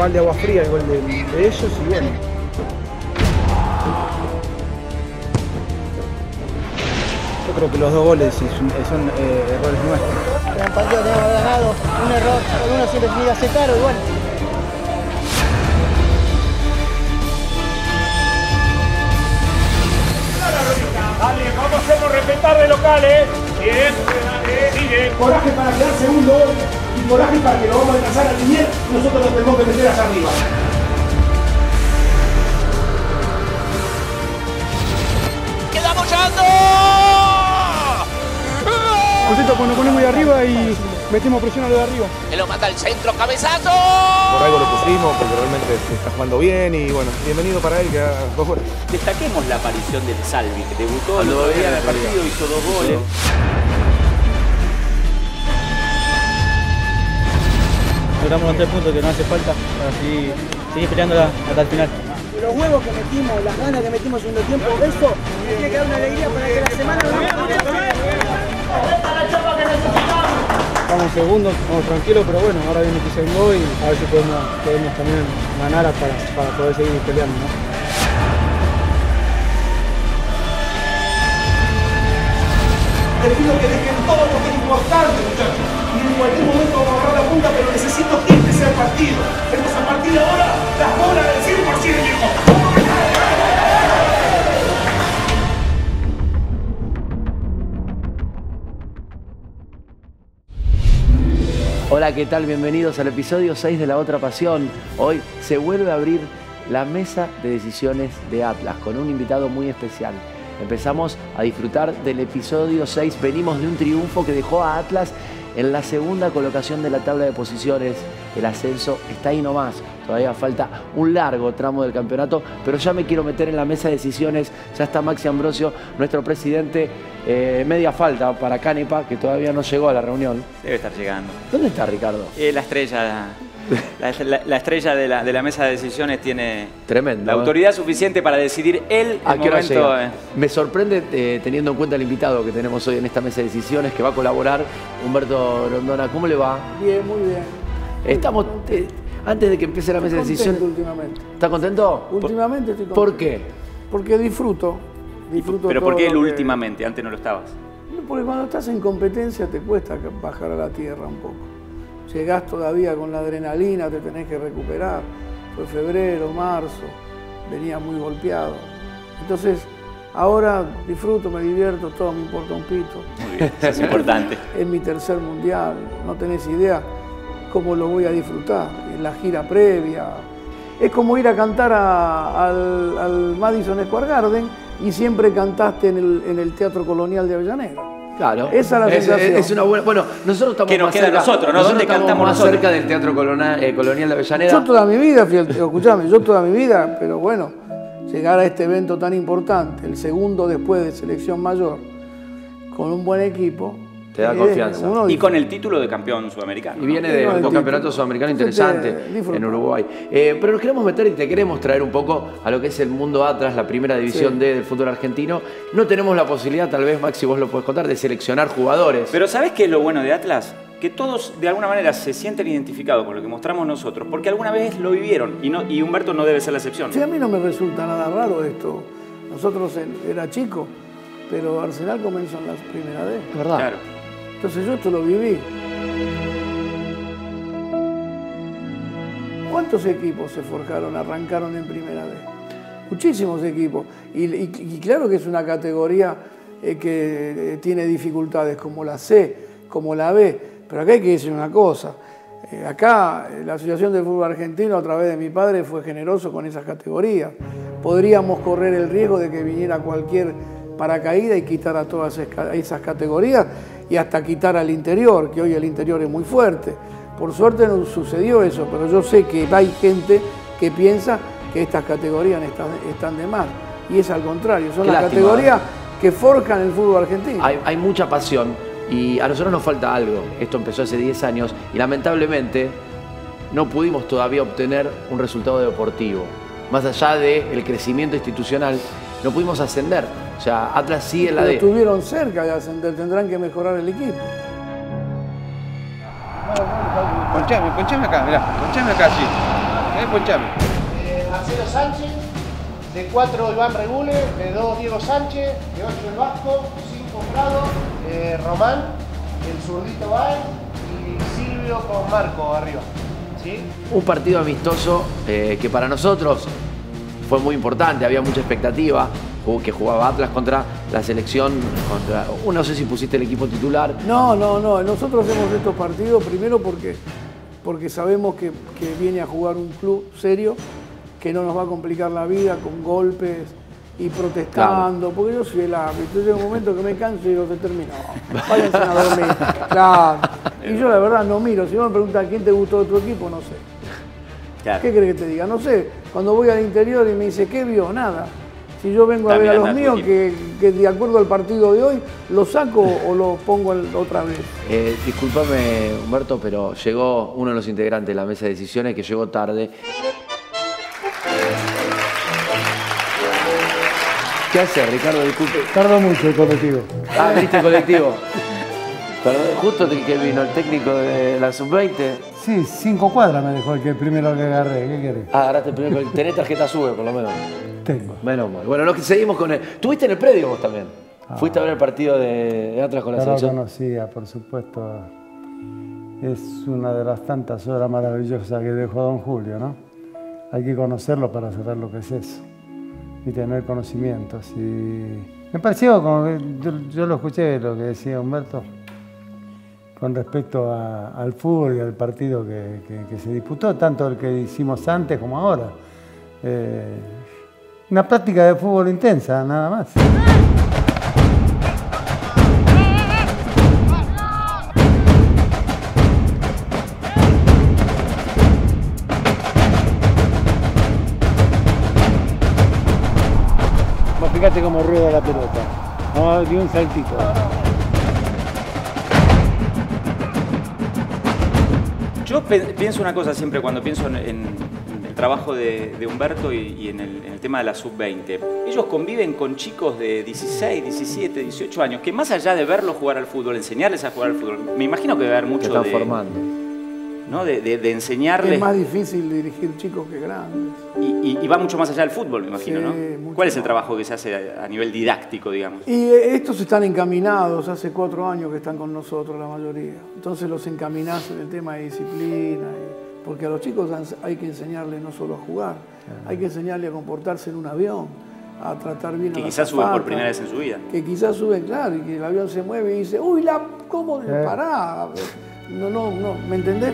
balde de agua fría el gol de, de ellos y bueno. Yo creo que los dos goles son, son eh, errores nuestros. En el partido tenemos que haber ganado, un error, uno siempre se hace caro y bueno. Dale, vamos a respetar de locales. Bien, dale, sigue. coraje para quedar segundo coraje para que lo vamos a alcanzar a Linier, nosotros nos tenemos que meter allá arriba. ¡Queda apoyando! Nosotros cuando ponemos ahí arriba y metemos presión a lo de arriba. Que lo mata al centro, cabezazo. Por algo lo pusimos, porque realmente está jugando bien y bueno, bienvenido para él que haga dos goles. Destaquemos la aparición del Salvi, que debutó día en el partido, hizo dos goles. Logramos los tres puntos que no hace falta para seguir, seguir peleando hasta el final. Los huevos que metimos, las ganas que metimos en el tiempo, eso tiene que dar una alegría para que la semana Estamos segundos, estamos tranquilos, pero bueno, ahora viene que segundo y a ver si podemos, podemos también ganar para, para poder seguir peleando. ¿no? Les pido que dejen todo lo que es importante, muchachos. Y en cualquier momento vamos a agarrar la punta, pero necesito que este sea el partido. Vamos a partir de ahora las bolas del 100%, viejo. Hola, ¿qué tal? Bienvenidos al episodio 6 de La Otra Pasión. Hoy se vuelve a abrir la mesa de decisiones de Atlas con un invitado muy especial. Empezamos a disfrutar del episodio 6. Venimos de un triunfo que dejó a Atlas en la segunda colocación de la tabla de posiciones. El ascenso está ahí nomás. Todavía falta un largo tramo del campeonato, pero ya me quiero meter en la mesa de decisiones. Ya está Maxi Ambrosio, nuestro presidente. Eh, media falta para Canepa, que todavía no llegó a la reunión. Debe estar llegando. ¿Dónde está Ricardo? Eh, la estrella, la, la- la estrella de la, de la mesa de decisiones tiene Tremendo. la ¿eh? autoridad suficiente para decidir él ¿A el qué hora momento. llega? eh, Me sorprende, eh, teniendo en cuenta el invitado que tenemos hoy en esta mesa de decisiones, que va a colaborar, Humberto Rondona. ¿Cómo le va? Bien, muy bien. Estamos, eh, antes de que empiece la mesa de Contento decisiones, últimamente. ¿está contento? Últimamente estoy contento. ¿Por qué? Porque disfruto. Disfruto pero ¿por qué que- últimamente? Antes no lo estabas. Porque cuando estás en competencia te cuesta bajar a la tierra un poco. Llegás todavía con la adrenalina, te tenés que recuperar. Fue febrero, marzo, venía muy golpeado. Entonces, ahora disfruto, me divierto, todo me importa un pito. Muy bien, eso es importante. Es mi tercer mundial, no tenés idea cómo lo voy a disfrutar. En la gira previa. Es como ir a cantar a- al, al Madison Square Garden y siempre cantaste en el, en el Teatro Colonial de Avellaneda. Claro. Esa es la es, sensación. es una buena. Bueno, nosotros estamos ¿Qué nos más queda a cerca. nosotros, no? ¿Dónde estamos cantamos más nosotros? cerca del Teatro Colona- eh, Colonial de Avellaneda. Yo toda mi vida fui al escuchame, yo toda mi vida, pero bueno, llegar a este evento tan importante, el segundo después de selección mayor, con un buen equipo. Te da eh, confianza. uno Y con el título de campeón sudamericano. Y viene de un campeonato sudamericano interesante te en Uruguay. Eh, pero nos queremos meter y te queremos traer un poco a lo que es el mundo Atlas, la primera división Sí. D del fútbol argentino. No tenemos la posibilidad, tal vez Maxi vos lo puedes contar, de seleccionar jugadores. Pero ¿sabes qué es lo bueno de Atlas? Que todos de alguna manera se sienten identificados con lo que mostramos nosotros, porque alguna vez lo vivieron y, no, y Humberto no debe ser la excepción. Sí, a mí no me resulta nada raro esto. Nosotros en- era chico, pero Arsenal comenzó en la primera D. ¿verdad? Claro. Entonces yo esto lo viví. ¿Cuántos equipos se forjaron, arrancaron en primera D? Muchísimos equipos. Y, claro que es una categoría eh, que eh, tiene dificultades como la C, como la B. Pero acá hay que decir una cosa. Eh, acá la Asociación de Fútbol Argentino a través de mi padre fue generoso con esas categorías. Podríamos correr el riesgo de que viniera cualquier paracaídas y quitar a todas esas categorías y hasta quitar al interior, que hoy el interior es muy fuerte. Por suerte no sucedió eso, pero yo sé que hay gente que piensa que estas categorías están, están de más. Y es al contrario, son Qué las lástima, categorías que forjan el fútbol argentino. Hay, hay mucha pasión y a nosotros nos falta algo. Esto empezó hace 10 años y lamentablemente no pudimos todavía obtener un resultado deportivo. Más allá del crecimiento institucional, no pudimos ascender. O sea, Atlas sigue en la Pero estuvieron cerca de ascender, tendrán que mejorar el equipo. Ponchame, ponchame acá, mirá, ponchame acá, sí. Eh, ponchame. Eh, Marcelo Sánchez, de 4 Iván Regule, de 2 Diego Sánchez, de 8 el Vasco, 5 Prado, eh, Román, el zurdito Baez y Silvio con Marco arriba. ¿Sí? Un partido amistoso eh, que para nosotros fue muy importante, había mucha expectativa, que jugaba Atlas contra la selección, contra, uh, no sé si pusiste el equipo titular, No, no, no. Nosotros hacemos estos partidos primero porque, porque sabemos que, que viene a jugar un club serio, que no nos va a complicar la vida con golpes y protestando, porque yo soy el árbitro. Llega un momento que me canso y digo, se terminó. Váyanse a dormir. Claro. Y yo la verdad no miro. Si me preguntan quién te gustó de tu equipo, no sé. Claro. ¿Qué crees que te diga? No sé. Cuando voy al interior y me dice, ¿qué vio? Nada. Si yo vengo a ver a los míos, que, que de acuerdo al partido de hoy, ¿lo saco o lo pongo el- otra vez? Eh, discúlpame, Humberto, pero llegó uno de los integrantes de la mesa de decisiones que llegó tarde. ¿Qué hace, Ricardo? Disculpe. Tardó mucho el colectivo. Ah, ¿viste el colectivo? Perdón, justo el que vino el técnico de la sub-20. Sí, cinco cuadras me dejó el que primero que agarré. ¿Qué querés? Ah, agarraste el primero. Tenés tarjeta sube, por lo menos. Tengo. Menos mal. Bueno, que seguimos con él. ¿Tuviste en el predio vos también? ¿Fuiste a ver el partido de, de Atlas con la selección? conocía, por supuesto. Es una de las tantas obras maravillosas que dejó Don Julio, ¿no? Hay que conocerlo para saber lo que es eso y tener conocimientos. Y me pareció, como que yo, yo lo escuché, lo que decía Humberto, con respecto a- al fútbol y al partido que, que- se disputó, tanto el que hicimos antes como ahora. Eh, una práctica de fútbol intensa, nada más. Vos fíjate cómo rueda la pelota. No, dio un saltito. Yo pienso una cosa siempre cuando pienso en, en el trabajo de, de Humberto y, y en, el, en el tema de la sub-20. Ellos conviven con chicos de 16, 17, 18 años, que más allá de verlos jugar al fútbol, enseñarles a jugar al fútbol, me imagino que debe haber mucho están de, formando. ¿No? de, de- de enseñarles. Es más difícil dirigir chicos que grandes. Y, y- y va mucho más allá del fútbol, me imagino, Sí, ¿no? mucho ¿Cuál es el trabajo que se hace a, a nivel didáctico, digamos? Y eh, estos están encaminados, hace cuatro años que están con nosotros la mayoría. Entonces los encaminás en el tema de disciplina, y- porque a los chicos hay que enseñarles no solo a jugar, hay que enseñarles a comportarse en un avión, a tratar bien Que a la quizás suben por primera vez en su vida. Que quizás suben, claro, y que el avión se mueve y dice, uy, la, ¿cómo? Eh. Pará. No, no, no, ¿me entendés?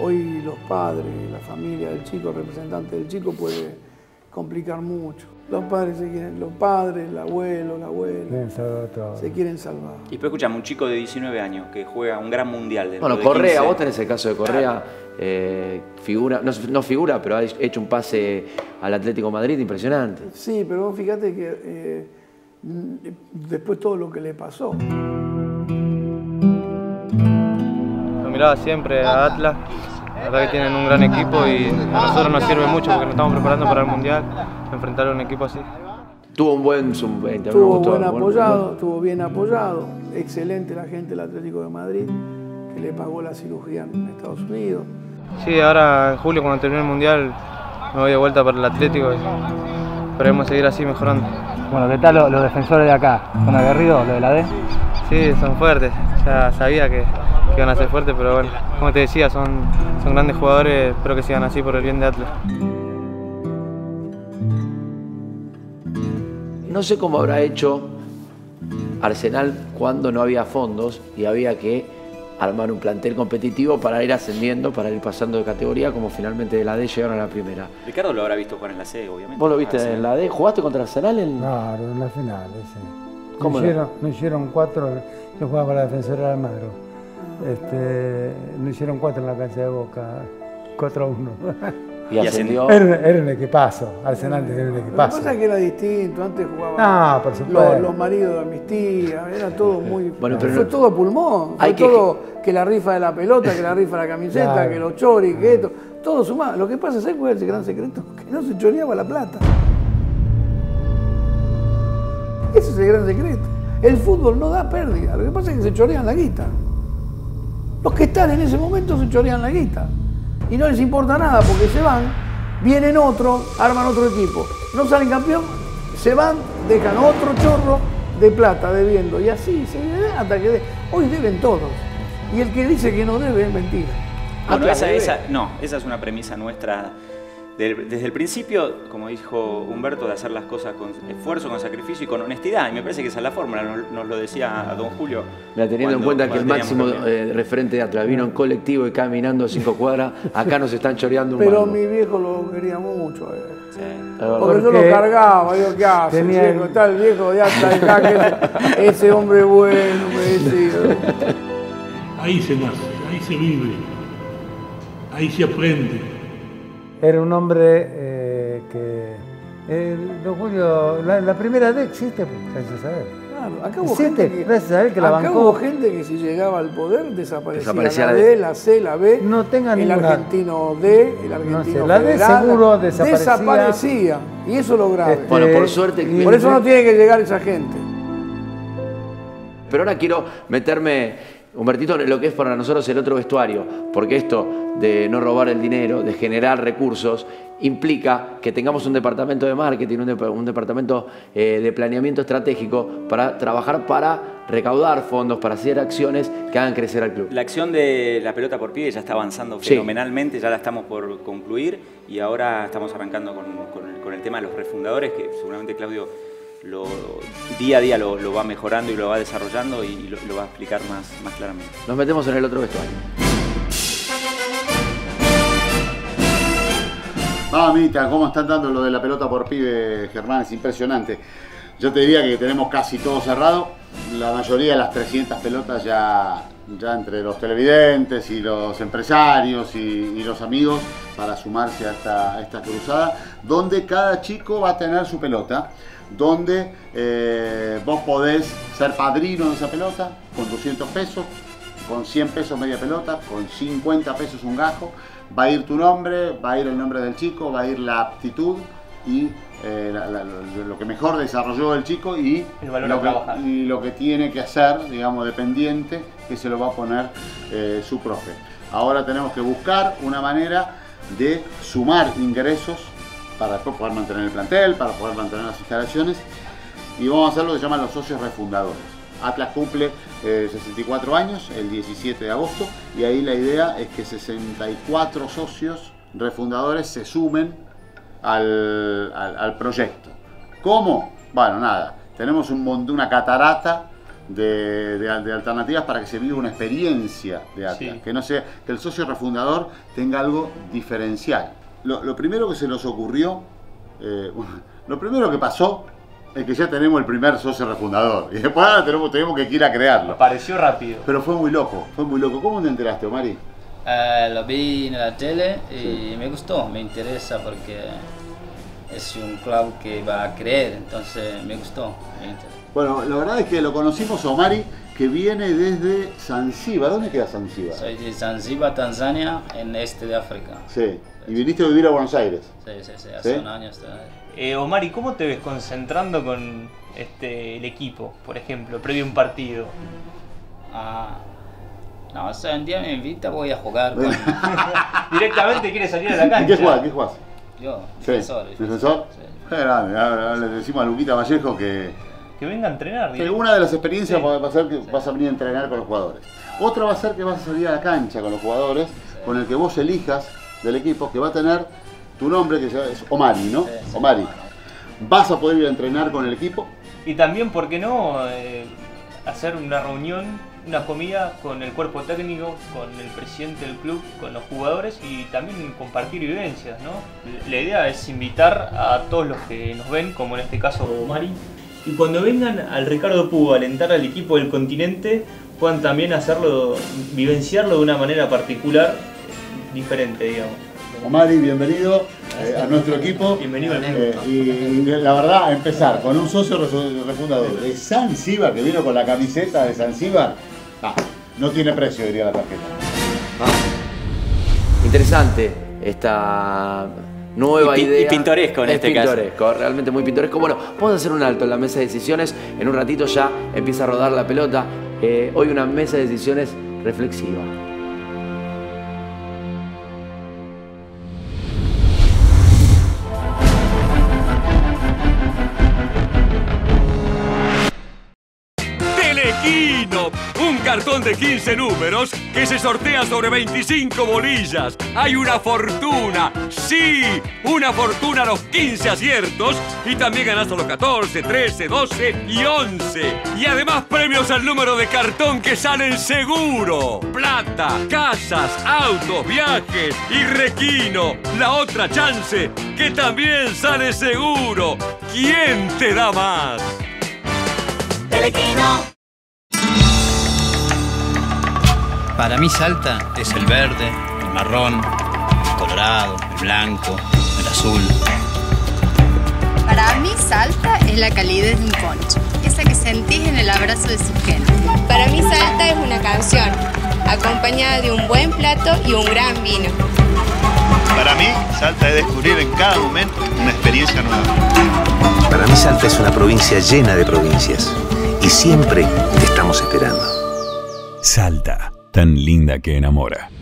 Hoy los padres, la familia del chico, el representante del chico puede complicar mucho. Los padres se quieren, los padres, el abuelo, la abuela, todo. se quieren salvar. Y después escuchame, un chico de 19 años que juega un gran mundial. Bueno, de Correa, 15. vos tenés el caso de Correa, eh, figura, no, no figura, pero ha hecho un pase al Atlético Madrid impresionante. Sí, pero vos fíjate que eh, después todo lo que le pasó. Lo miraba siempre a Atlas. La verdad que tienen un gran equipo y a nosotros nos sirve mucho porque nos estamos preparando para el Mundial, enfrentar a un equipo así. Tuvo un buen sub-20. a mí me Estuvo buen apoyado, estuvo bien apoyado. Excelente la gente del Atlético de Madrid, que le pagó la cirugía en Estados Unidos. Sí, ahora en julio cuando termine el Mundial me voy de vuelta para el Atlético y esperemos seguir así mejorando. Bueno, ¿qué tal los, los defensores de acá? ¿Son aguerridos, los de la D? Sí, son fuertes. Ya sabía que, que iban a ser fuertes, pero bueno, como te decía, son, son grandes jugadores. Espero que sigan así por el bien de Atlas. No sé cómo habrá hecho Arsenal cuando no había fondos y había que armar un plantel competitivo para ir ascendiendo, para ir pasando de categoría, como finalmente de la D llegaron a la primera. Ricardo lo habrá visto jugar en la C, obviamente. ¿Vos lo viste sí. en la D? ¿Jugaste contra Arsenal en...? Claro, en la final, ese. ¿Cómo no, no? hicieron, no hicieron cuatro, yo jugaba para la defensora de Almagro. Este, no hicieron cuatro en la cancha de Boca, 4 a 1. Y ascendió. Era, era un equipazo, Arsenal era un Lo que equipazo. pasa es que era distinto, antes jugaban No, por supuesto. los, los maridos de mis tías, era todo muy... Bueno, pero fue no- todo a pulmón, fue Hay que- todo que la rifa de la pelota, que la rifa de la camiseta, Claro. que los choris, que esto, todo sumado. Lo que pasa es cuál es el gran secreto, que no se choreaba la plata. Ese es el gran secreto. El fútbol no da pérdida, lo que pasa es que se chorean la guita. Los que están en ese momento se chorean la guita. Y no les importa nada porque se van, vienen otros, arman otro equipo. No salen campeón, se van, dejan otro chorro de plata debiendo. Y así se hasta que de- hoy deben todos. Y el que dice que no debe es mentira. Esa, esa- no, esa es una premisa nuestra desde el principio, como dijo Humberto, de hacer las cosas con esfuerzo, con sacrificio y con honestidad. Y me parece que esa es la fórmula, nos, nos lo decía don Julio. Mira, teniendo en cuenta que el máximo eh, referente de Atlas vino en colectivo y caminando cinco cuadras, acá nos están choreando un Pero mango. mi viejo lo quería mucho. eh. Porque yo lo cargaba, digo, ¿qué hace? el tenía- viejo? Está el viejo de acá, que ese, ese hombre bueno, me decía. Ahí se nace, ahí se vive, ahí se aprende. Era un hombre eh, que. eh, don Julio, la, la primera D existe pues, gracias a él. Claro, acá hubo Existe, gente que, gracias a él que la acá bancó. hubo gente que si llegaba al poder desaparecía, Desaparecía la la D, D. la C, la B, No el ninguna- argentino D, el argentino sé, la D seguro desaparecía. desaparecía. Y eso es lo grave. Este, Bueno, por suerte... y- Por eso no tiene que llegar esa gente. Pero ahora quiero meterme, Humbertito, lo que es para nosotros el otro vestuario, porque esto de no robar el dinero, de generar recursos, implica que tengamos un departamento de marketing, un, un departamento eh, de planeamiento estratégico para trabajar para recaudar fondos, para hacer acciones que hagan crecer al club. La acción de la pelota por pie ya está avanzando Sí. fenomenalmente, ya la estamos por concluir y ahora estamos arrancando con, con el, con el tema de los refundadores, que seguramente Claudio lo, día a día lo, lo va mejorando y lo va desarrollando y lo, lo va a explicar más, más claramente. Nos metemos en el otro vestuario. Mamita, ¿cómo están dando lo de la pelota por pibe, Germán? Es impresionante. Yo te diría que tenemos casi todo cerrado. La mayoría de las 300 pelotas ya, ya entre los televidentes y los empresarios y, y los amigos para sumarse a esta, a esta cruzada, donde cada chico va a tener su pelota, donde eh, vos podés ser padrino de esa pelota con 200 pesos, con 100 pesos media pelota, con 50 pesos un gajo, va a ir tu nombre, va a ir el nombre del chico, va a ir la aptitud y eh, la- la- lo, que mejor desarrolló el chico y El valor a lo, trabajar. que, y lo que tiene que hacer, digamos, dependiente, que se lo va a poner eh, su profe. Ahora tenemos que buscar una manera de sumar ingresos para después poder mantener el plantel, para poder mantener las instalaciones y vamos a hacer lo que se llaman los socios refundadores. Atlas cumple eh, 64 años el 17 de agosto y ahí la idea es que 64 socios refundadores se sumen al, al- al proyecto. ¿Cómo? Bueno, nada, tenemos un una catarata de, de- de alternativas para que se viva una experiencia de Atlas, Sí. que no sea que el socio refundador tenga algo diferencial. Lo, lo primero que se nos ocurrió, eh, lo primero que pasó es que ya tenemos el primer socio refundador y después ahora tenemos, tenemos que ir a crearlo. Apareció rápido. Pero fue muy loco, fue muy loco. ¿Cómo te enteraste, Omari? Eh, lo vi en la tele y me gustó, me interesa porque es un club que va a creer, entonces me gustó. Bueno, la verdad es que lo conocimos a Omari, que viene desde Zanzíbar. ¿Dónde queda Zanzíbar? Soy de Zanzíbar, Tanzania, en este de África. Sí. Y viniste a vivir a Buenos Aires. Sí, sí, sí, hace ¿Sí? un año. Eh, Omar, ¿y cómo te ves concentrando con este, el equipo, por ejemplo, previo a un partido? Ah, no, o sea, un día me invita, voy a jugar con... Directamente quieres salir a la ¿Y cancha. qué jugás? ¿Qué jugás? Yo, Sí. defensor. ¿Defensor? Qué grande. Ahora le decimos a Luquita Vallejo que, Que venga a entrenar. que directo. una de las experiencias va a ser que vas a venir a entrenar con los jugadores. Otra va a ser que vas a salir a la cancha con los jugadores, con el que vos elijas del equipo, que va a tener tu nombre, que es Omari, ¿no? Omari. Vas a poder ir a entrenar con el equipo. Y también, ¿por qué no eh, hacer una reunión, una comida con el cuerpo técnico, con el presidente del club, con los jugadores y también compartir vivencias, ¿no? La idea es invitar a todos los que nos ven, como en este caso Mari, y cuando vengan al Ricardo Pugo a alentar al equipo del continente, puedan también hacerlo, vivenciarlo de una manera particular, diferente, digamos. Omari, bienvenido eh, a nuestro equipo. Bienvenido al Eh, y, la verdad, empezar con un socio refundador de San Sibar, que vino con la camiseta de San Sibar, ah, no tiene precio, diría la tarjeta. Interesante esta nueva Y pi- y idea. pintoresco en Es este caso. pintoresco, realmente muy pintoresco. Bueno, vamos a hacer un alto en la mesa de decisiones. En un ratito ya empieza a rodar la pelota. Eh, hoy una mesa de decisiones reflexiva. Cartón de 15 números que se sortea sobre 25 bolillas. Hay una fortuna, sí, una fortuna a los 15 aciertos y también ganas a los 14, 13, 12 y 11. Y además premios al número de cartón que salen seguro. Plata, casas, autos, viajes y Requino, la otra chance que también sale seguro. ¿Quién te da más? Para mí Salta es el verde, el marrón, el colorado, el blanco, el azul. Para mí Salta es la calidez de un poncho, esa que sentís en el abrazo de su gente. Para mí Salta es una canción, acompañada de un buen plato y un gran vino. Para mí, Salta es descubrir en cada momento una experiencia nueva. Para mí Salta es una provincia llena de provincias y siempre te estamos esperando. Salta, tan linda que enamora.